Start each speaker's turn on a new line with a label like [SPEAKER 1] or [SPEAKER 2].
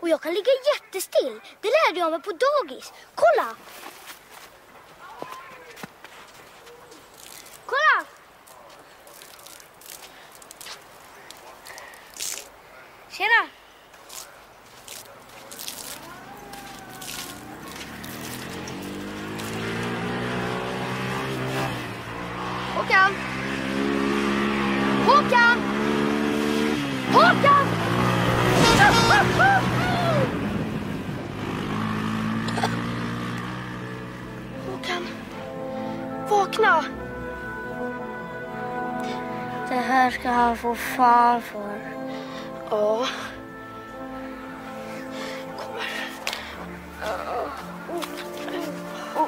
[SPEAKER 1] Och jag kan ligga jättestill. Det lärde jag mig på dagis. Kolla! Kolla! Tjena! Håkan! Håkan, vakna!
[SPEAKER 2] Det här ska han få fan för.
[SPEAKER 1] Ja. Kommer. Oh.